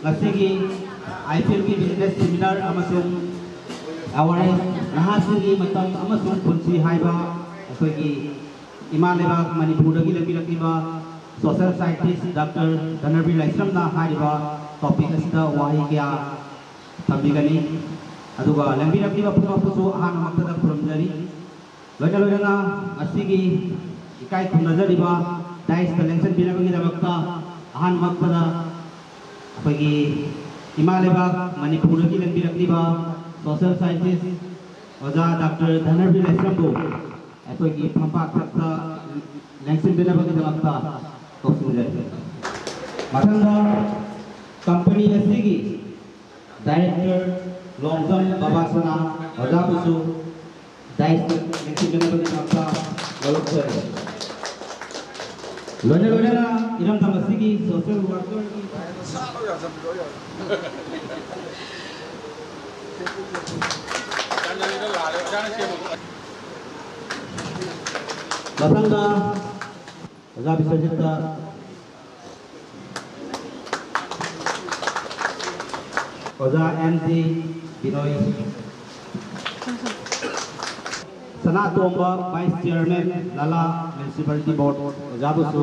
IPL ki business seminar amasung awareness nahasigi matam amasung punsi haiba akogi ima lebak manipur dagi labi lakiba social scientist dr dhanarbi laisram na haiba topic asida wahi kya इमा लेबाग मणिपुर की लंबीरबा social scientist ओजा doctor धनरबी लेसरबो अखोगी फंपा खत्ता लेंसिनदेनाबगदमक्ता तोसिनजे मथंगा कंपनी असिगी डायरेक्टर लोंगजम बाबासना ओजा पुसु डायरेक्टर लोने लोने ना 이름당 쓰기 소설 워커 사로야 잡고요. 마상가 자비 설직다 어자 MC 비노이 Sana Tomba vice chairman लाला म्यूनसिपलिटी बोर्ड जाबुसू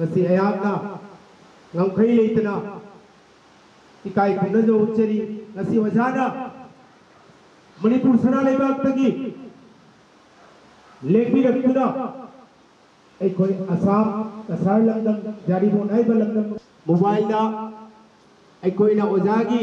ꯉꯁꯤ ꯑꯩꯍꯥꯛꯅ ꯉꯝꯈꯩ ꯂꯩꯇꯅ ꯏꯀꯥꯏ ꯈꯨꯝꯅꯖꯕ ꯎꯠꯆꯔꯤ ꯉꯁꯤ ꯑꯣꯖꯥꯅ ꯃꯅꯤꯄꯨꯔ ꯁꯅꯥ ꯂꯩꯕꯥꯛꯇꯒꯤ ꯂꯦꯡꯕꯤꯔꯛꯇꯨꯅ ꯑꯩꯈꯣꯏ ꯑꯁꯥꯝ ꯀꯁꯥꯔ ꯂꯝꯗꯝ ꯖꯥꯔꯤꯕꯣꯟ ꯍꯥꯏꯕ ꯂꯝꯗꯝ ꯃꯣꯕꯥꯏꯜꯗ ꯑꯩꯈꯣꯏꯅ ꯑꯣꯖꯥꯒꯤ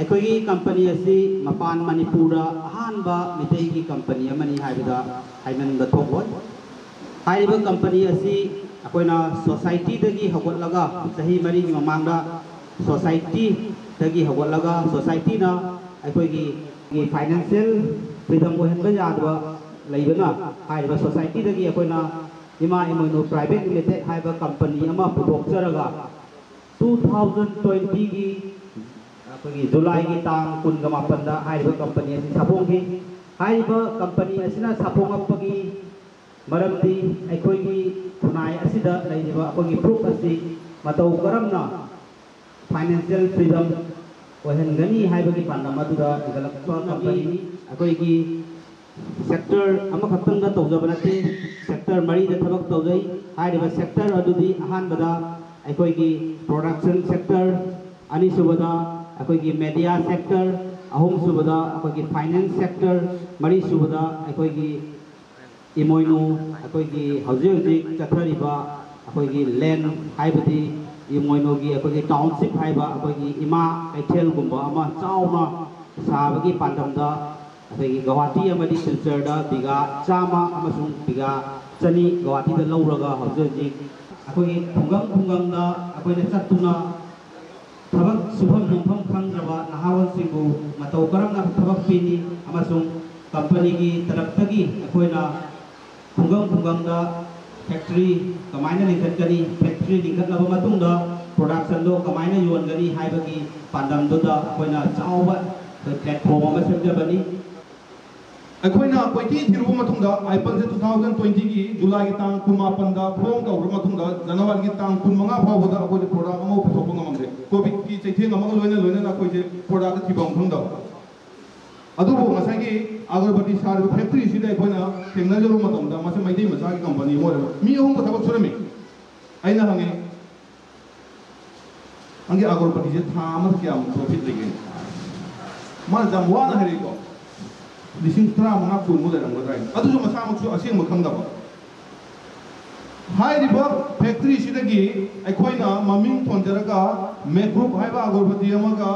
अखोगी कंपनी असी मनपुर अहब अहानब मिटेगी कंपनी अमनी हाइबदा हाइमन कंपनी अखोना सोसाइटी दगी मरी ममांगदा सोसाइटी दगी हगोलगा सोसाइटी ना अखोगी गी फाइनेंशियल फ्रीडम ओहेनबा सोसाइटी अखोना इमा इमोनो प्राइवेट लिमिटेड हाइब कंपनी अमा पुदोक्चरगा 2020 की ꯑꯩꯈꯣꯏꯒꯤ ꯖꯨꯂꯥꯏꯒꯤ ꯇꯥꯡ ꯀꯨꯟꯒ ꯃꯥꯄꯟꯗ ꯍꯥꯏꯔꯤꯕ ꯀꯝꯄꯅꯤ ꯑꯁꯤ ꯁꯥꯐꯣꯡꯈꯤ ꯍꯥꯏꯔꯤꯕ ꯀꯝꯄꯅꯤ ꯑꯁꯤꯅ ꯁꯥꯐꯣꯡꯂꯛꯄꯒꯤ ꯃꯔꯝꯗꯤ ꯑꯩꯈꯣꯏꯒꯤ ꯈꯨꯟꯅꯥꯏ ꯑꯁꯤꯗ ꯂꯩꯔꯤꯕ ꯑꯩꯈꯣꯏꯒꯤ ꯐꯨꯔꯨꯞ ꯑꯁꯤ ꯃꯇꯧ ꯀꯔꯝꯅ ꯐꯥꯏꯅꯥꯟꯁꯤꯌꯦꯜ ꯐ꯭ꯔꯤꯗꯝ ꯑꯣꯏꯍꯟꯒꯅꯤ ꯍꯥꯏꯕꯒꯤ ꯄꯥꯟꯗꯝ ꯑꯗꯨꯗ ꯍꯦꯟꯒꯠꯂꯛꯄ ꯀꯝꯄꯅꯤꯅꯤ ꯑꯩꯈꯣꯏꯒꯤ ꯁꯦꯛꯇꯔ ꯑꯃꯈꯛꯇꯪꯗ ꯇꯧꯖꯕ ꯅꯠꯇꯦ ꯁꯦꯛꯇꯔ ꯃꯔꯤꯗ ꯊꯕꯛ ꯇꯧꯖꯩ ꯍꯥꯏꯔꯤꯕ ꯁꯦꯛꯇꯔ ꯑꯗꯨꯗꯤ ꯑꯍꯥꯟꯕꯗ ꯑꯩꯈꯣꯏꯒꯤ ꯄ꯭ꯔꯣꯗꯛꯁꯟ ꯁꯦꯛꯇꯔ ꯑꯅꯤꯁꯨꯕꯗ ꯑꯩꯈꯣꯏꯒꯤ ꯃꯦꯗꯤꯌꯥ ꯁꯦꯛꯇꯔ ꯑꯍꯨꯝ ꯁꯨꯕꯗ ꯑꯩꯈꯣꯏꯒꯤ ꯐꯥꯏꯅꯥꯟꯁ ꯁꯦꯛꯇꯔ ꯃꯔꯤ ꯁꯨꯕꯗ ꯑꯩꯈꯣꯏꯒꯤ ꯏꯃꯣꯏꯅꯨ ꯑꯩꯈꯣꯏꯒꯤ ꯍꯧꯖꯤꯛ ꯍꯧꯖꯤꯛ ꯆꯠꯊꯔꯤꯕ ꯑꯩꯈꯣꯏꯒꯤ ꯂꯦꯟ ꯍꯥꯏꯕꯗꯤ ꯏꯃꯣꯏꯅꯨꯒꯤ ꯑꯩꯈꯣꯏꯒꯤ ꯇꯥꯎꯟꯁꯤꯞ ꯍꯥꯏꯕ ꯑꯩꯈꯣꯏꯒꯤ ꯏꯃꯥ ꯀꯩꯊꯦꯜꯒꯨꯝꯕ ꯑꯃ ꯆꯥꯎꯅ ꯁꯥꯕꯒꯤ ꯄꯥꯟꯗꯝꯗ ꯑꯩꯈꯣꯏꯒꯤ ꯒꯧꯍꯥꯇꯤ ꯑꯃꯗꯤ ꯁꯤꯜꯆꯔꯗ ꯕꯤꯒꯥ ꯆꯥꯝꯃ ꯑꯃꯁꯨꯡ ꯕꯤꯒꯥ चनी गौहाटी लौरग हज हजी अखोगी खुगम खुगम अखोने चतना थबक सुफम हिंफम खंग्रवा नहावलसिंगु मतौ करमना थबक पीनी अमसुंग कंपनी की तरफतगी अखोइना खुंगम खुंगमदा फैक्ट्री कमाइना लिंखनगनी फैक्ट्री लिंखनलब मतुंगदा प्रोडक्शन दो कमाइना योनगनी हाइबगी पांदमदुदा अखोइना चावबा प्लेटफॉर्म अमसेमजबनी ꯑꯩꯈꯣꯏꯅ ꯀꯣꯏꯊꯤ ꯊꯤꯔꯨꯕ ꯃꯇꯨꯡꯗ ꯑꯥꯏꯄꯟꯁꯦ ꯇꯨ ꯊꯥꯎꯖꯟ ꯇ꯭ꯋꯦꯟꯇꯤꯒꯤ ꯖꯨꯂꯥꯏꯒꯤ ꯇꯥꯡ ꯀꯨꯟꯃꯥꯄꯟꯗ ꯊꯧꯑꯣꯡ ꯇꯧꯔꯕ ꯃꯇꯨꯡꯗ ꯖꯅꯋꯥꯔꯤꯒꯤ ꯇꯥꯡ ꯀꯨꯟꯃꯉꯥ ꯐꯥꯎꯕꯗ ꯑꯩꯈꯣꯏꯅ ꯄ꯭ꯔꯣꯗꯛ ꯑꯃ ꯄꯨꯊꯣꯛꯄ ꯉꯝꯗꯦ ꯀꯣꯚꯤꯗꯀꯤ ꯆꯩꯊꯦꯡ ꯑꯃꯒ ꯂꯣꯏꯅ ꯂꯣꯏꯅꯅ ꯑꯩꯈꯣꯏꯁꯦ ꯄ꯭ꯔꯣꯗꯛꯇ ꯊꯤꯐꯝ ꯈꯪꯗꯕ ꯑꯗꯨꯕꯨ ꯉꯁꯥꯏꯒꯤ ꯑꯒꯔꯕꯇꯤ ꯁꯥꯔꯤꯕ ꯐꯦꯛꯇ꯭ꯔꯤꯁꯤꯗ ꯑꯩꯈꯣꯏꯅ ꯊꯦꯡꯅꯖꯔꯨꯕ ꯃꯇꯝꯗ ꯃꯁꯤ ꯃꯩꯇꯩ ꯃꯆꯥꯒꯤ ꯀꯝꯄꯅꯤ ꯑꯃ ꯑꯣꯏꯔꯕ ꯃꯤ ꯑꯍꯨꯝꯒ ꯊꯕꯛ ꯁꯨꯔꯝꯃꯤ ꯑꯩꯅ ꯍꯪꯉꯤ ꯅꯪꯒꯤ ꯑꯒꯔꯕꯇꯤꯁꯦ ꯊꯥ ꯑꯃꯗ ꯀꯌꯥꯃꯨꯛ ꯄ꯭ꯔꯣꯐꯤꯠ ꯂꯩꯒꯦ ꯃꯥꯅ ꯌꯥꯝ ꯋꯥꯅ ꯍꯥꯏꯔꯛꯏꯀꯣ है को लिसिंग तरा मंगा कुन मुदे रंग बदाई अदु दबा हाइरिबा फैक्ट्री ममिंग थोंजरगा मे ग्रुप हाइबा अगरबत्ती अमगा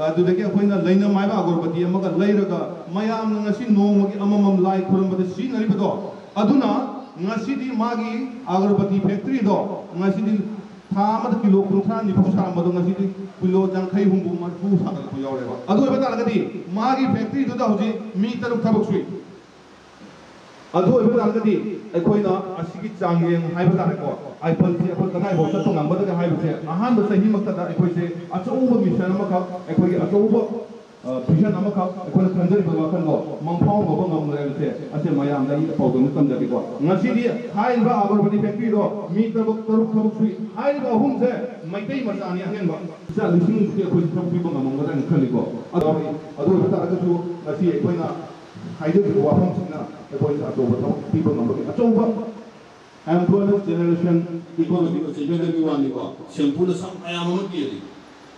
अदुदगी अखोइना लैना माइबा अगरबत्ती अमगा लैरगा मयाम ngasi नोमगी अममम लाइ खुरमबदे सिनरिबदो अदुना ngasi di magi अगरबत्ती फैक्ट्री दो ngasi di था किलो कुंथ्रा निफु सामदो किलो जंखै हुंबु मरफु बता मागी फैक्ट्री हुजी मी तरु थबक सुई अदु इबे तारगदी अखोइना असिगी चांगेंग हाइबा तारको आईफोन से अखोइ Пише нам как коли трендер була канло. Мампаун бабо нам нравится. А те моя амда и пауту мы там дали го. Насиди хай ба агорбани фэктри до ми табок тарук табок суи. Хай ба хум се майтай масани ахен ба. За лисин се коли табок би бонга мамга дан кали го. Адо адо бата агачу наси е койна хайде би ва хум сина е койна адо бата би бонга мамга. Ачо ба Employment generation economic generation ni wa ni ba. Sempurna sam ayam mana dia ni.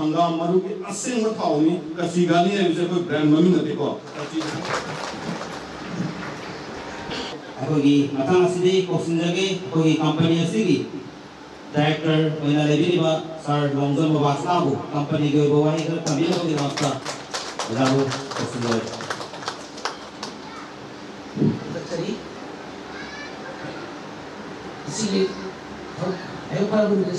हंगाम के असें मठा होनी कसी गल नहीं है कोई ब्रह्म भी ना देखो। अभी मथा से क्वेश्चन जगे अभी कंपनी असी डायरेक्टर होना ले भी निभा सर लॉन्जन वास्ता हो कंपनी के बवाही कर कमी हो गई वास्ता बुलाओ क्वेश्चन जगे। इसीलिए हम एक बार बोल रहे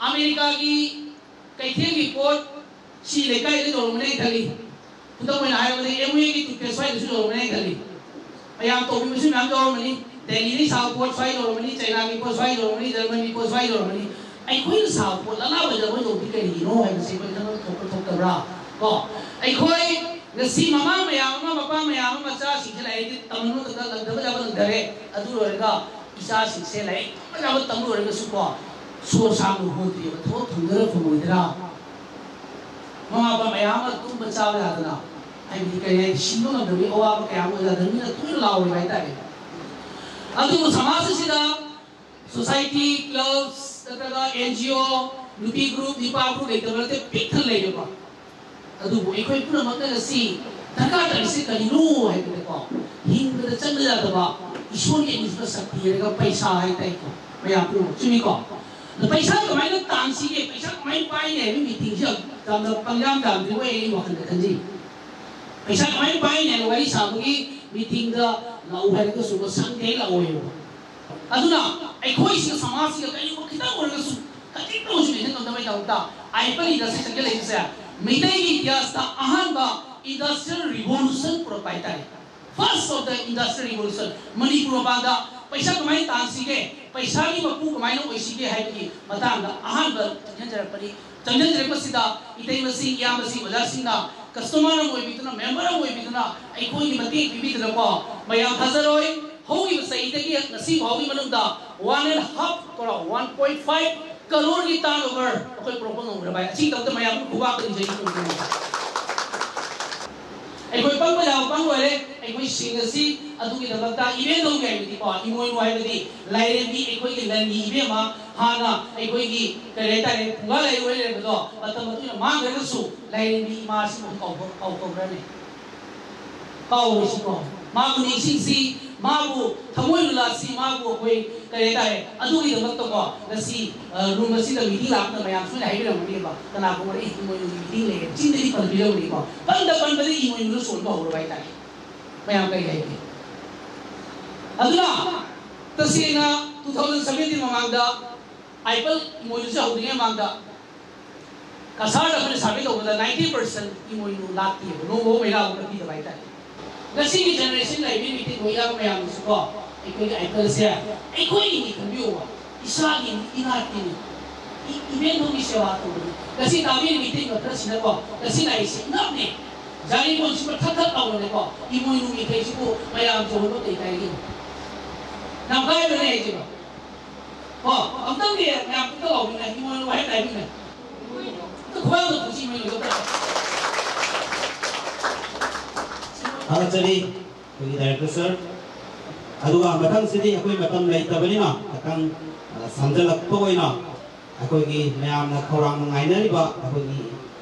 sa rin. Pero may ang nabang ko si Kuya ꯇꯥꯡ ꯂꯩꯕ ꯑꯣꯏꯅ ꯏꯁꯇꯤꯁꯤꯀꯣ ꯑꯗꯨꯅ ꯃꯌꯥꯝꯒꯤꯁꯨ ꯈꯜꯂꯝꯕ ꯌꯥꯏ ꯃꯣꯏꯅ ꯃꯇꯝ ꯃꯥꯡꯍꯟ ꯂꯩꯔꯦꯅ ꯑꯗꯨꯒ ꯑꯩꯈꯣꯏꯁꯨ ꯇꯥꯡ ꯃꯇꯝꯁꯤ ꯈꯤꯇꯪ ꯃꯇꯝ ꯂꯧꯖꯔꯒ ꯊꯃꯣꯏ ꯋꯥꯐꯝ ꯈꯤꯇꯪ ꯊꯝꯖꯒꯦ ꯌꯥꯏꯀꯣ ꯃꯌꯥꯝ ꯄ꯭ꯔꯤꯊꯤꯕꯤꯁꯤ ꯌꯥꯝ ꯆꯥꯎꯈꯠꯈ꯭ꯔꯦ ꯑꯃꯦꯔꯤꯀꯥꯒꯤ ꯀꯩꯊꯦꯜꯒꯤ ꯄꯣꯠ ꯁꯤ ꯂꯩꯀꯥꯏꯗ ꯌꯧꯔꯝꯒꯅꯤ ꯈꯜꯂꯤ ꯈꯨꯗꯝ ꯑꯣꯏꯅ ꯍꯥꯏꯔꯕꯗ ꯑꯦꯝ ꯋꯦꯒꯤ ꯇꯨꯠꯄꯦꯁ ꯁ꯭ꯋꯥꯏꯗꯁꯨ ꯌꯧꯔꯝꯒꯅꯤ ꯈꯜꯂꯤ ꯃꯌꯥꯝ ꯇꯧꯕꯤꯕꯁꯨ ꯃꯌꯥꯝ 说伤了我的，我头疼得了，怎么的啦？妈妈把麦芽麦都不摘了，得了。哎，你看，心中的那边，我把麦芽麦在里面都捞回来带。那对我什么事情呢？Society clubs，那那个 NGO，女的 group，女巴布的，他们都逼他来着吧？那对我一块不能忘那个事，他干的事他弄还不得搞，因为他真的晓得吧？你说你你说啥？别那个白沙还带过，麦芽布，注意搞。पैसा कमाई तान सीगे पैसा कमाई पाई ने भी मीटिंग से तब पंजाब दाम दे वे वखन खन जी पैसा कमाई पाई ने वरी साबगी मीटिंग द लाउ है को सुबह संगे लाओ है अदुना अखोई से समाज से कई वो किता और सु कति तो उसमें ने तो दवाई दाउता आई पर इधर से चले से मिटे की इतिहास था अहन बा industrial revolution proprietor first of the industrial revolution Manipur बादा पैसा कमाई तानसीगे पैसा भी मपू कमाई नो ओसीगे है कि मतांग अहम द तंजर परी तंजर रेप सीधा, इतने मसी या मसी वजा सिंगा कस्टमर न वही बितना मेंबर न वही बितना आई कोई की मती बिबित न को मया फजर होई होगी मसी इते की नसीब होगी मनुदा वन एंड हाफ़ करो 1.5 करोड़ की तान ओवर तो कोई प्रॉब्लम भाई, अच्छी तब तो कर कोई पंग बजाओ पंग वाले ꯑꯩꯈꯣꯏꯁꯤꯡ ꯑꯁꯤ ꯑꯗꯨꯒꯤꯗꯃꯛꯇ ꯏꯚꯦꯟ ꯇꯧꯒꯦ ꯍꯥꯏꯕꯗꯤꯀꯣ ꯏꯃꯣꯏꯅꯨ ꯍꯥꯏꯕꯗꯤ ꯂꯥꯏꯔꯦꯝꯕꯤ ꯑꯩꯈꯣꯏꯒꯤ ꯂꯟꯒꯤ ꯏꯕꯦꯝꯃ ꯍꯥꯟꯅ ꯑꯩꯈꯣꯏꯒꯤ ꯀꯔꯤ ꯍꯥꯏꯇꯥꯔꯦ ꯐꯨꯡꯒꯥ ꯂꯩꯔꯣꯏ ꯂꯩꯔꯕꯗꯣ ꯃꯇꯝ ꯃꯇꯨꯡ ꯃꯥꯡꯈ꯭ꯔꯒꯁꯨ ꯂꯥꯏꯔꯦꯝꯕꯤ ꯏꯃꯥꯁꯤꯕꯨ ꯀꯥꯎꯊꯣꯛꯈ꯭ꯔꯅꯤ ꯀꯥꯎꯔꯤꯁꯤꯀꯣ ꯃꯥꯕꯨ ꯅꯤꯡꯁꯤꯡꯁꯤ बयान कही जाएगी अगला तसीना 2017 में मांगदा आईपल इमोयूजा हुदिया मांगदा कसाड अपने साबित हो गया 90 परसेंट इमोयू लाती है। नो, वो मेरा उनकी दवाई था। गसी की जनरेशन लाइब्रेरी मीटिंग हुई आग में आम सुबह एक कोई आईपल से एक कोई नहीं कभी हुआ। ईशा की इनार इवेंट होगी सेवा तो गसी ताबीर मीटिंग में तरस न को गसी ना 자기본 심을 탁탁 가버리고 이모이놈이 계시고 마야 좋은 것도 있다 얘기 난 가야 되네 지금 어 어떤 게 그냥 끝가 없네 이모이놈 할 나이 없네 그 고향도 보시면 이거 아무리 우리 날 것을 아두가 막강 세대 아코이 막강 레이터 버리나 막강 삼절 낙포 보이나 아코이 매암 낙포랑 나이나리바 아코이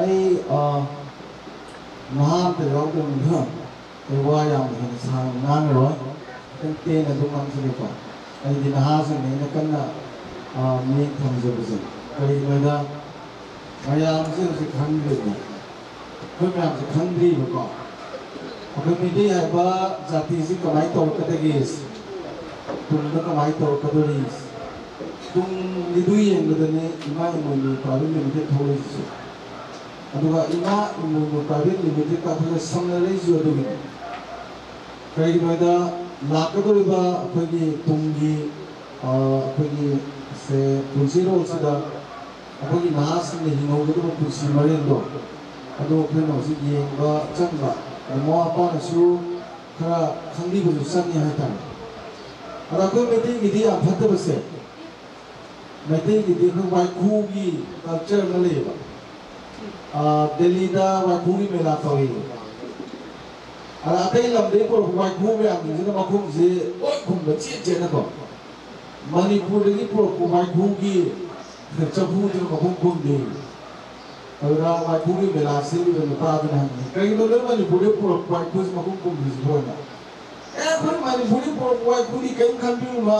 ꯑꯩ ꯅꯍꯥ ꯑꯝꯇ ꯌꯥꯎꯗꯕꯅꯤꯅ ꯑꯩ ꯋꯥ ꯌꯥꯝꯅ ꯍꯦꯟꯅ ꯁꯥꯡꯅ ꯉꯥꯡꯉꯔꯣꯏ ꯈꯤꯇꯪ ꯇꯦꯟꯅ ꯑꯗꯨꯝ ꯉꯥꯡꯖꯒꯦꯀꯣ ꯑꯩꯗꯤ ꯅꯍꯥꯁꯤꯡꯅ ꯑꯩꯅ ꯀꯟꯅ ꯃꯤꯠꯌꯦꯡ ꯊꯝꯖꯕꯁꯦ ꯀꯔꯤꯒꯤꯅꯣꯗ ꯃꯌꯥꯝꯁꯦ ꯍꯧꯖꯤꯛ ꯈꯪꯗ꯭ꯔꯤꯕꯅꯤ ꯑꯩꯈꯣꯏ ꯃꯌꯥꯝꯁꯦ ꯈꯪꯗ꯭ꯔꯤꯕꯀꯣ ꯑꯩꯈꯣꯏ ꯃꯩꯇꯩ ꯍꯥꯏꯕ ꯖꯥꯇꯤꯁꯤ ꯀꯃꯥꯏꯅ ꯇꯧꯔꯛꯀꯗꯒꯦ ꯇꯨꯡꯗ ꯀꯃꯥꯏꯅ ꯇꯧꯔꯛꯀꯗꯣꯔꯤ ꯇꯨꯡꯒꯤꯗꯨ ꯌꯦꯡꯕꯗꯅꯦ ꯏꯃꯥ ꯏꯃꯣꯏꯅꯨ ꯄ꯭ꯔꯥꯏꯚꯦꯠ ꯂꯤꯃꯤꯇꯦꯠ ꯊꯣꯛꯂꯛꯏꯁꯦ ꯑꯗꯨꯒ ꯏꯃꯥ ꯏꯃꯣꯏꯅꯨ ꯄ꯭ꯔꯥꯏꯚꯦꯠ ꯂꯤꯃꯤꯇꯦꯠꯀ ꯑꯩꯈꯣꯏꯒ ꯁꯝꯅꯔꯛꯏꯁꯨ ꯑꯗꯨꯒꯤꯅꯤ ꯀꯔꯤꯒꯤꯅꯣꯗ ꯂꯥꯛꯀꯗꯧꯔꯤꯕ ꯑꯩꯈꯣꯏꯒꯤ ꯇꯨꯡꯒꯤ ꯑꯩꯈꯣꯏꯒꯤ ꯁꯦ ꯄꯨꯟꯁꯤꯔꯣꯜꯁꯤꯗ ꯑꯩꯈꯣꯏꯒꯤ ꯅꯍꯥꯁꯤꯡꯅ ꯍꯤꯡꯍꯧꯒꯗꯕ ꯄꯨꯟꯁꯤ ꯃꯔꯦꯟꯗꯣ ꯑꯗꯨ ꯑꯩꯈꯣꯏꯅ ꯍꯧꯖꯤꯛ ꯌꯦꯡꯕ ꯆꯪꯕ ꯃꯃꯥ ꯃꯄꯥꯅꯁꯨ ꯈꯔ ꯈꯪꯕꯤꯕꯁꯨ ꯆꯪꯉꯤ ꯍꯥꯏꯇꯥꯔꯦ ꯑꯗ ꯑꯩꯈꯣꯏ ꯃꯩꯇꯩꯒꯤꯗꯤ ꯌꯥꯝ ꯐꯠꯇꯕꯁꯦ ꯃꯩꯇꯩꯒꯤꯗꯤ ꯑꯩꯈꯣꯏ ꯋꯥꯏꯈꯨꯒꯤ ꯀꯜꯆꯔ ꯑꯃ ꯂꯩꯌꯦꯕ Delhi da wa thuri me la tawi ala kai lam de por wa khu me ang ni ma khum je oi khum da chi che na ko manipur de por ko wa khu gi cha thì de ko khum khum de là wa khu me la se ni me pa da han kai no le manipur de por wa khu ma khum khum ji bo na এখন মানিপুরি পরপয় পুরি কেন খান পিউ đó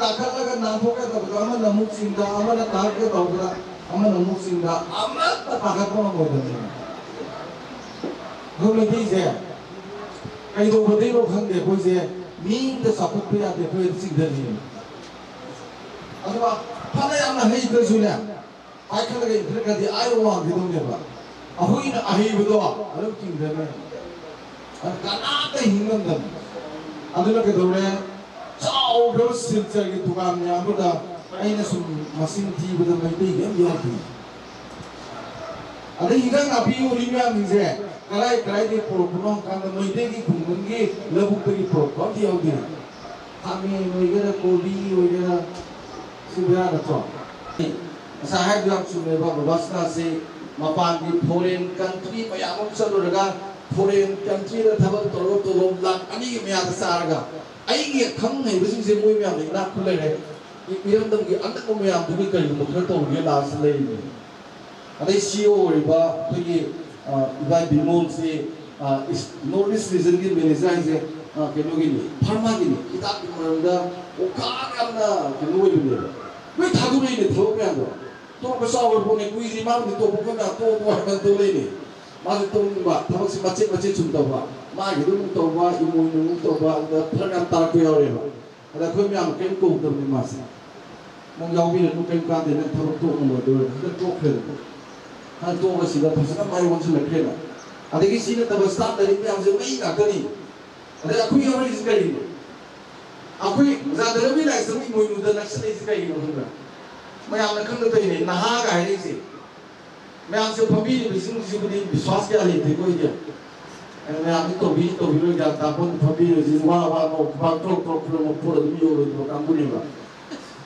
কাকা লাগা না ফোকা তবলা আমনে là ta আমনে তাকে তবলা அம்மா நம்ம ஊசிங்களா அம்மா பக்கப்புறம் போயிட்டு 그걸로 되이제 아이도 그대로 한데 보이제 미인도 사포트야 돼 보여 지금 아주 막 하나야만 해이 그 줄이야 아이카가 이렇게까지 아이오와 기동네 봐 아후이는 아이부도 어렵긴 되네 까나까 힘는다 아들한테 노래? 짜오 별 실적이 누가 하냐 아무다 ꯑꯩꯅ ꯁꯨꯝ ꯃꯁꯤꯡ ꯊꯤꯕꯗ ꯃꯩꯇꯩꯒꯤ ꯑꯝ ꯌꯥꯎꯗꯦ ꯑꯗꯩ ꯍꯤꯟꯖꯥꯡ ꯅꯥꯄꯤ ꯌꯣꯜꯂꯤ ꯃꯌꯥꯝꯁꯤꯡꯁꯦ ꯀꯔꯥꯏ ꯀꯔꯥꯏꯗꯒꯤ ꯄꯨꯔꯛꯄꯅꯣ ꯍꯥꯏꯀꯥꯟꯗ ꯃꯩꯇꯩꯒꯤ ꯈꯨꯡꯒꯪꯒꯤ ꯂꯧꯕꯨꯛꯇꯒꯤ ꯄꯨꯔꯛꯄ ꯑꯝꯇ ꯌꯥꯎꯗꯦ ꯈꯥꯃꯦꯟ ꯑꯣꯏꯒꯦꯔꯥ ꯀꯣꯕꯤ ꯑꯣꯏꯒꯦꯔꯥ ꯁꯤ ꯕꯦꯔꯥ ꯅꯠꯇ꯭ꯔꯣ ꯉꯁꯥꯏ ꯍꯥꯏꯕꯗꯨ ꯌꯥꯝ ꯆꯨꯝꯃꯦꯕ ꯕꯕꯥꯁꯅꯥꯁꯤ ꯃꯄꯥꯟꯒꯤ ꯐꯣꯔꯦꯟ ꯀꯟꯇ꯭ꯔꯤ ꯃꯌꯥꯝ ꯑꯃ ꯆꯠꯂꯨꯔꯒ ꯐꯣꯔꯦꯟ ꯀꯟꯇ꯭ꯔꯤꯗ ꯊꯕꯛ ꯇꯧꯔꯒ ꯇꯣꯂꯣꯞ ꯂꯥꯛ ꯑꯅꯤꯒꯤ ꯃꯌꯥꯗ ꯆꯥꯔꯒ ꯑꯩꯒꯤ ꯈꯪ ꯍꯩꯕꯁꯤꯡꯁꯦ ꯃꯣꯏ ꯃꯌꯥꯝꯅ ꯏꯅꯥꯛ ꯈꯨ ꯂꯩꯔꯦ 이런 덤기 안다 보면 누구니까 이거 뭐 그런 또 우리 나왔을래요. 아데 CEO 이봐 되게 어 이봐 빌몬스 아 노리스 리즌기 베네스라이제 아 개노기니 팔마기니 기타 비만다 오카간다 개노기니 왜 다구로 이네 더우면 거. 또그 싸움을 보내 구이리 마음이 또 뭐 보거나 또 뭐하면 또 내니. 맞아 또 뭔가 당신 맞지 맞지 준다 봐. 마 이름 또 봐. 이모 이름 또 봐. 그러니까 편한 따고요. 그래요. 그러면 그냥 끊고 없는 말씀. 뭐 야구비는 또 뺑까한테 멘토로 또 뭐들 근데 또 그래도 한 또가 시가 벌써 많이 원천을 피해라 아들이 시는 더 스탑 내리면 아무튼 왜 나더니 아들 아쿠이 어머니 지가 이거 아쿠이 나더미 나이스미 모이무다 낙선이 지가 이거 그러나 मैं खंगत नहा है मैं फमी विश्वास क्या लेते कोई मैं तौर तौर फमी वाह वाह खुद खुद खुद खुद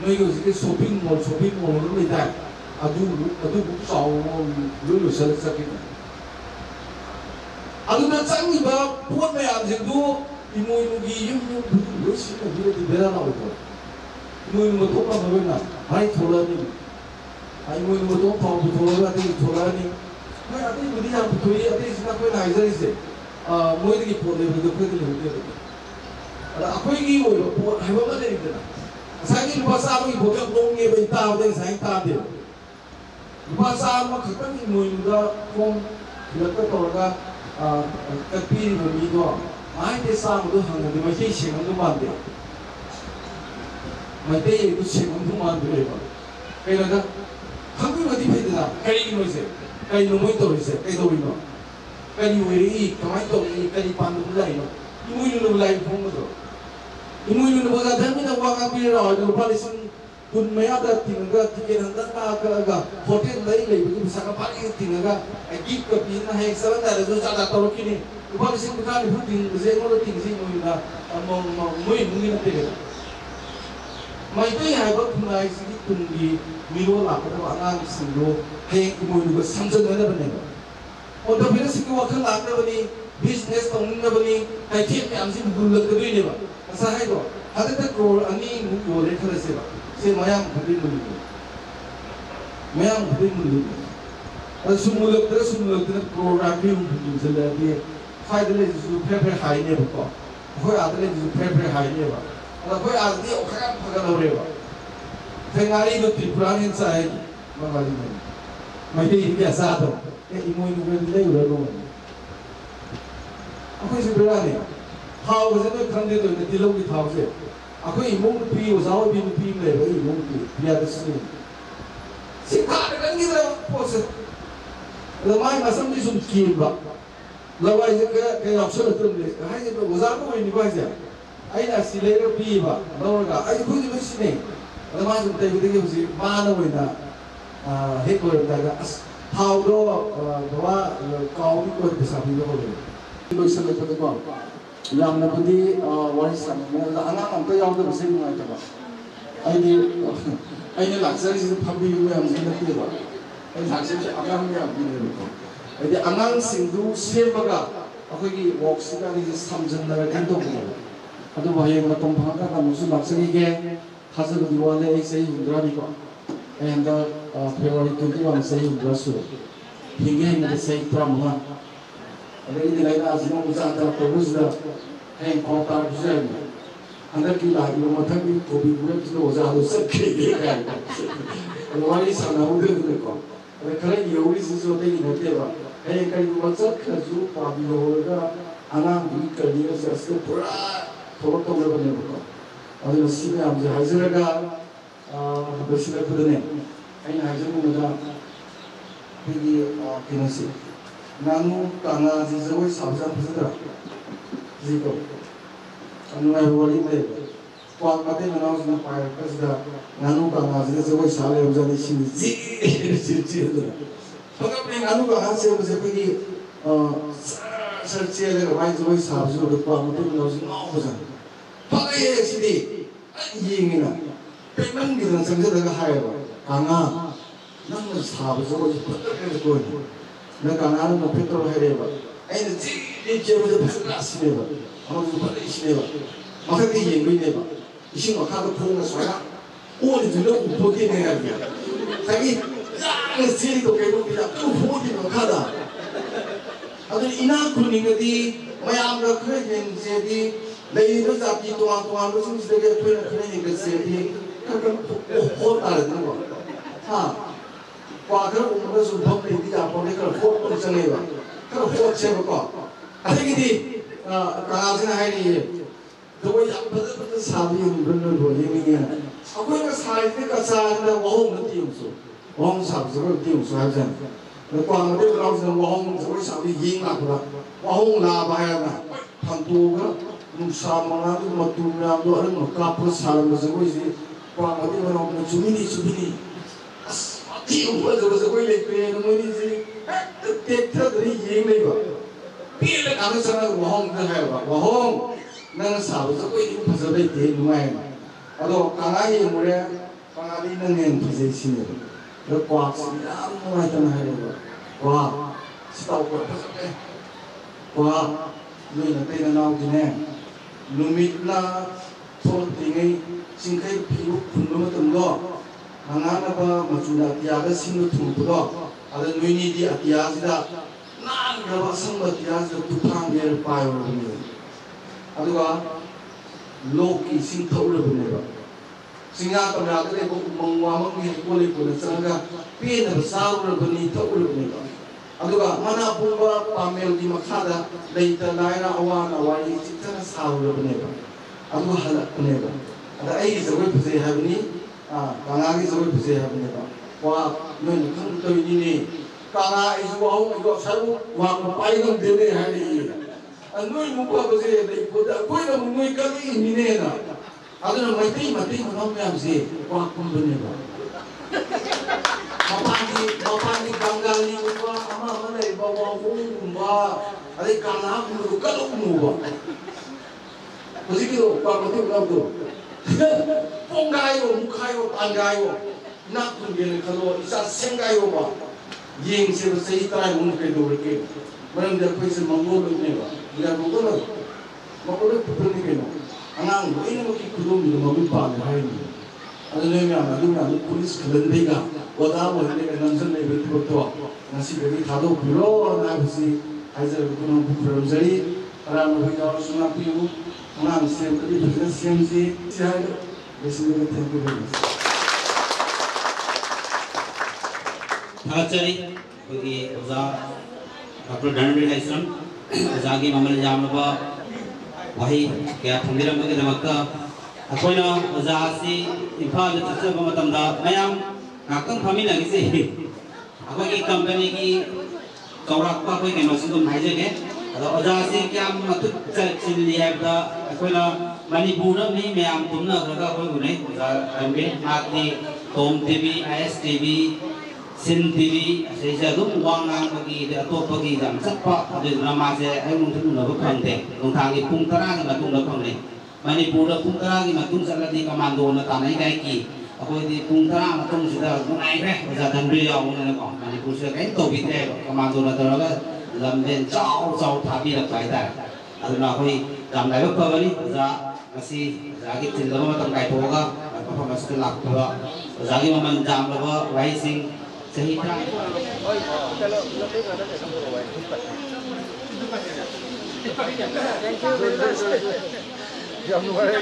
너 이거 쇼핑몰 쇼핑몰 그럽니다. 아주 아주 무서운 룰을 설치했습니다. 아그나 짱이 봐 부원의 안생도 이모 이모기 이모 무엇이 이모기 내다 나오고 이모 이모 돈만 벌면 아이 돌아니 아이 이모 이모 돈 벌고 돌아니 돌아니 아이 아들 무디야 부터이 아들 지나 거의 나이자 있어 아 모이들이 보내 보내 보내 보내 아코이기 오요 해봐봐 되는데 Sáng đi lupa sa mi bo jok dong nge bai tao dai sáng ta de. Lupa sa ma khak tan ni mui da phong la ta to ga ka pi ni bo mi do. Mai te sa ma do hang de ma che che ma do man de. Mai te ye do che ma do man de ba. Kai la ga khang mi ma di pe da kai ni mo se. Kai no moi to se. Kai do bi no. Kai ni wei ri ka mai to ni kai pan do lai no. Ni mo ni lo lai phong ma do. Imu imun baga dami na waka pira o du palisin kun maya da tinaga tiken andan na aga aga hotel dai lai bu bisa ka pali tinaga agi ka pina hai saban da rezo sada toro kini du palisin kuta ni hutin ze ngolo ting sing mu na mo mo mu imu ni te mai to ya ba kun ai sigi kun gi miro la ka ba ngang sin do hai imu du ba samjang na ba ne ba o da pira sigi wakan la na ba ni business tong na ba ni hai tiet ni am sin gul la ka ni ba ꯉꯁꯥꯏ ꯍꯥꯏꯗꯣ ꯍꯟꯗꯛꯇ ꯀ꯭ꯔꯣꯔ ꯑꯅꯤꯃꯨꯛ ꯌꯣꯜꯂꯦ ꯈꯜꯂꯁꯦꯕ ꯁꯤ ꯃꯌꯥꯝ ꯈꯨꯗꯤꯡ ꯃꯨꯜꯂꯤꯅꯤ ꯃꯌꯥꯝ ꯈꯨꯗꯤꯡ ꯃꯨꯜꯂꯤꯅꯤ ꯑꯗ ꯁꯨꯝ ꯃꯨꯜꯂꯛꯇꯅ ꯁꯨꯝ ꯃꯨꯜꯂꯛꯇꯅ ꯀ꯭ꯔꯣꯔ ꯌꯥꯡꯈꯩꯃꯨꯛ ꯌꯣꯟꯁꯤꯜꯂꯛꯑꯗꯤ ꯁ꯭ꯋꯥꯏꯗ ꯂꯩꯕꯁꯨ ꯐ꯭ꯔꯦ ꯐ꯭ꯔꯦ ꯍꯥꯏꯅꯦꯕꯀꯣ ꯑꯩꯈꯣꯏ ꯑꯥꯗ ꯂꯩꯕꯁꯨ ꯐ꯭ꯔꯦ ꯐ꯭ꯔꯦ ꯍꯥꯏꯅꯦꯕ ꯑꯗ ꯑꯩꯈꯣꯏ ꯑꯥꯗꯗꯤ ꯑꯣꯈꯥ ꯌꯥꯝ ꯐꯒꯠꯍꯧꯔꯦꯕ ꯉꯥꯔꯤꯗꯣ ꯇ꯭ꯔꯤꯄꯨꯔꯥꯅ ꯆꯥꯏ ꯃꯉꯥꯂꯤ ꯃꯩꯇꯩꯗꯤ ꯀꯌꯥ ꯆꯥꯗꯕ ꯑꯦ ꯏꯃꯣꯏꯅꯨꯒꯗꯤ 타오고 세는 강대도 이제 딜러기 타오세요. 아, 그 이몽도 피고 사오 비는 피임래, 그 이몽도 비하드 스님. 시카를 강기더라, 포스. 러마이 마삼디 숨 기인바. 러마 이제 그, 그 옵션을 뜨는데, 하이제 뭐, 오사고 있는 거 하이제. 아이나 실레를 비이바. 너가, 아이, 그게 몇 시네. 러마 좀 때문에 되게 무슨, 많은 거이나, 아, 해보였다가, 타오로, 어, 너와, 가오니 거에 비싸 비는 거거든요. 이거 있으면 되는 거. ꯌꯥꯝꯅꯕꯨꯗꯤ ꯋꯥꯔꯤ ꯁꯥꯟꯅꯉꯦ ꯑꯗ ꯑꯉꯥꯡ ꯑꯝꯇ ꯌꯥꯎꯗꯕꯁꯦ ꯅꯨꯡꯉꯥꯏꯇꯕ ꯑꯩꯗꯤ ꯑꯩꯅ ꯂꯥꯛꯆꯔꯤꯁꯤꯗ ꯐꯝꯕꯤꯕ ꯃꯌꯥꯝꯁꯤ ꯅꯠꯇꯦꯕ ꯑꯩ ꯂꯥꯛꯆꯔꯤꯁꯦ ꯑꯉꯥꯡ ꯃꯌꯥꯝꯒꯤꯅꯦꯕꯀꯣ ꯍꯥꯏꯗꯤ ꯑꯉꯥꯡꯁꯤꯡꯗꯨ ꯁꯦꯝꯃꯒ ꯑꯩꯈꯣꯏꯒꯤ ꯋꯥꯛꯁꯤꯗ ꯑꯩꯁꯦ ꯁꯝꯖꯟꯅꯔꯒ ꯇꯧꯕꯅꯦꯕ ꯑꯗꯨꯕꯨ ꯍꯌꯦꯡ ꯃꯇꯝ ꯐꯪꯉꯀꯥꯟꯗ ꯑꯃꯨꯛꯁꯨ ꯂꯥꯛꯆꯈꯤꯒꯦ ꯊꯥꯖꯕꯗꯤ ꯋꯥꯠꯂꯦ ꯑꯩ ꯆꯍꯤ ꯍꯨꯝꯗ꯭ꯔꯥꯅꯤꯀꯣ ꯑꯩ ꯍꯟꯗꯛ ꯐꯦꯕꯋꯥꯔꯤ ꯇ꯭ꯋꯦꯟꯇꯤ ꯋꯥꯟ ꯆꯍꯤ ꯍꯨꯝꯗ꯭ꯔꯥ ꯁꯨꯔꯦ ꯍꯤꯡꯒꯦ ꯍꯤꯡꯒꯗ ꯆꯍꯤ ꯇꯔꯥꯃꯉꯥ ꯑꯗꯒꯤꯗꯤ ꯂꯥꯏꯅꯥꯁꯤꯅ ꯑꯃꯨꯛ ꯇꯧꯕꯁꯤꯗ ꯍꯌꯦꯡ ꯄꯥꯎ ꯇꯥꯔꯛꯄꯁꯨ ꯌꯥꯏꯅꯤ ꯍꯟꯗꯛꯀꯤ ꯂꯥꯛꯏꯕ ꯃꯊꯪꯒꯤ ꯀꯣꯚꯤꯠ ꯋꯦꯕꯁꯤꯗ ꯑꯣꯖꯥꯗꯣ ꯆꯠꯈ꯭ꯔꯦ ꯀꯥꯏꯅ ꯑꯗꯣ ꯋꯥꯔꯤ ꯁꯥꯟꯅꯍꯧꯗ꯭ꯔꯦꯗꯅꯀꯣ ꯑꯗ ꯈꯔ ꯌꯧꯔꯤꯁꯤꯁꯨ ꯑꯇꯩꯒꯤ ꯅꯠꯇꯦꯕ ꯍꯌꯦꯡ ꯀꯔꯤꯒꯨꯝꯕ ꯆꯠꯈ꯭ꯔꯁꯨ ꯄꯥꯕꯤꯍꯧꯔꯒ ꯑꯉꯥꯡꯗꯨꯒꯤ ꯀꯔꯤꯌꯔꯁꯦ ꯑꯁꯤꯗ ꯄꯨꯔꯥ ꯊꯣꯛꯂꯛꯇꯧꯅꯕꯅꯦꯕꯀꯣ ꯑꯗꯨꯅ ꯁꯤ ꯃꯌꯥꯝꯁꯦ ꯍꯥꯏꯖꯔꯒ ꯂꯣꯏꯁꯤꯜꯂꯛꯄꯗꯅꯦ ꯑꯩꯅ ꯍꯥꯏꯖꯅꯤꯡꯕꯗ ꯑꯩꯈꯣꯏꯒꯤ ꯀꯩꯅꯣꯁꯦ 나무 땅아 지저고 사우자 부스더라 지고 안나 요리데 꽉마데 나오스나 파야 그스다 나무 땅아 지저고 사레 우자니 신지 지지더라 토가페 나무 땅아 지저고 세피기 어 설치에가 와이 저이 사우자 그빠 무도 나오스 나오자 파예 시디 이잉이나 빼망기는 성저가 하여 강아 나무 사우자 고지 퍼뜩 해서 mekanlarını da petrol hereva. Aynı zili cebide pırla sineva. Ama bu pırla işineva. Maka diye yengineva. İşin makalı kırına sonra. O ne diyor bu bogi ne yapıyor? Tabi yani zili dokeyi bu bir yaptı. Bu bogi makada. Adın inan kuningadi. Mayam rakı yenzebi. Layını zapti tuan tuan. Bizim izlediği tuan tuan yengezebi. Kadın o o tarzına bak. Ha. पाखर उम्र जो भम नहीं दिया पोने कर फोट पर चले बा कर फोट से बको अरे कि दी कहाँ से ना है नहीं ये। तो वो यार बदल बदल साबी हम बन्ने बोले नहीं है। अब वो का साइड में का साइड में वो हम नहीं उसो वो हम साब से नहीं उसो है जन तो कौन मरे ब्राउन से वो हम जो साबी ये ना पड़ा वो हम ना बाहर ना। हम तो का नुसा मना तो मतुम ना तो अरे मक्का तो पर साल में से वो इसे कौन मरे ब्राउन में चुमी नहीं चुमी नहीं। Uwaza uwaza kwa ile kwa ile mwini zi Tetra dhani yeng lai ba Pia la kama sana wahong na hai ba Wahong na nga sabu sa kwa ile kwa sa bai te nungai ma Ado kanga ye mure Kanga li na ngen pisa isi ne ba Ra kwa si ya mura ta na hai ba Kwa Si tau kwa pa sa pe Kwa Lui na te na nao ki ne Numit na Thol tingai Singkai pilu kundum tam do Kwa 강한아빠 마춘다. 아티아가 심도 통부도 아다 누이니디 아티아지다. 난가바 성바 아티아지다 부탕비를 빠요 보면. 아두가 로키 심터울을 보내봐. 싱가 떠나 그래 고 멍와멍이 해꼬리 보는 상가 삐에는 사우를 보니 터울을 보내봐. 아두가 하나 본바 빠멜디 마카다 레이터 나이나 아와나 와이 직타나 사우를 보내봐. 아두가 하나 보내봐. 아다 에이 저걸 보세요 하니 kala ni sebut bersih apa ni pak? Wah, mungkin tu ini ni. Kala itu awak itu saru, wah kupai kan dene hari ini. Anuai muka bersih ni, kuda kui kan anuai kali ini ni na. Ada nak mati mati pun apa yang? Wah pun dene pak. Bapa ni, bapa ni ni muka, ama mana iba wah pun muka. Adik kala muka tu muka. Bersih tu, pak mati tu. pongayo mukhayo pangayo nak tungel khalo isa sengayo ba yeng se sei trai mun ke dor ke man da pais mangol ne ba dia mangol mangol putun ke no anang lo ini mo ki kulum ni mo mi pa ne hai ni adale mi ama lu na police khalen de ga oda mo ne ka nansan ne be ko to nasi be ki khalo bro na bisi haizer ko no bu from zari ara mo bi ga suna ku yu anang se ko di business sem se sai Basically, thank you very much. थाकचरी कोई उजा doctor डनबी licence उजागी मामले जामनबा वही क्या थंदिरम के दमक्का अकोइना उजा आसी इफाल चच्चे बमतंदा मयाम नाकं फमी लगी से की कंपनी की चौराक्पा कोई के नोसिदम हाइजे के अदा आसी क्या मतु चल चिल लिया अकोइना มันยิ่งบูรณ์นี่แม่อามตุนน่ะก็ก็คนอยู่นี่จะทำเป็นอาทิตย์โฮมทีวีไอสทีวีซินทีวีเสียจะรุ่งวังงามบางทีเดี๋ยวตัวบางทีจำสักพักดึกละมาเจอไอ้มึงที่มึงเลิกคอนเทนต์ตรงทางที่พุ่งกระร้างมาตุ้งเลิกคอนเทนต์มันยิ่งบูรณ์พุ่งกระร้างมาตุ้งสารดีกับมันโดนตานายไก่กี่คนที่พุ่งกระร้างมาตุ้งสุดาตุ้งไอ้แม่จะทำเรียวมึงนะก่อนมันยิ่งบูรณ์เก่งตัววิเศษกับมันโดนตานายก็ลำเป็นเจ้าเจ้าทำดีละไปแต่อันนั้นเราคุยจำได้ก็เพราะว่านี่จะ ꯉꯁꯤ ꯑꯣꯖꯥꯒꯤ ꯆꯤꯜꯂꯕ ꯃꯇꯝ ꯀꯥꯏꯊꯣꯛꯑꯒ ꯃꯐꯝ ꯑꯁꯤꯗ ꯂꯥꯛꯄꯤꯕ ꯑꯣꯖꯥꯒꯤ ꯃꯃꯜ ꯌꯥꯝꯂꯕ ꯋꯥꯍꯩꯁꯤꯡ ꯆꯍꯤ ꯇꯔꯥ ꯌꯥꯝ ꯅꯨꯡꯉꯥꯏꯔꯦ